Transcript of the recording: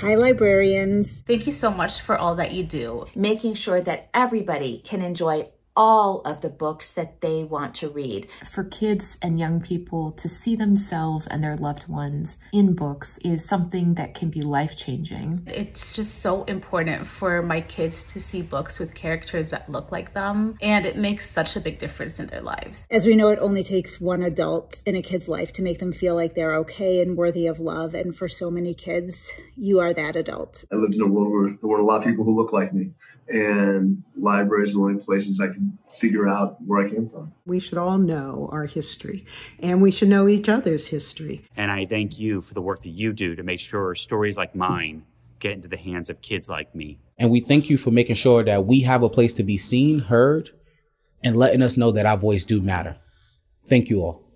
Hi, librarians. Thank you so much for all that you do. Making sure that everybody can enjoy all of the books that they want to read. For kids and young people to see themselves and their loved ones in books is something that can be life-changing. It's just so important for my kids to see books with characters that look like them, and it makes such a big difference in their lives. As we know, it only takes one adult in a kid's life to make them feel like they're okay and worthy of love, and for so many kids, you are that adult. I lived in a world where there weren't a lot of people who looked like me, and libraries are the only places I can figure out where I came from. We should all know our history and we should know each other's history. And I thank you for the work that you do to make sure stories like mine get into the hands of kids like me. And we thank you for making sure that we have a place to be seen, heard, and letting us know that our voice do matter. Thank you all.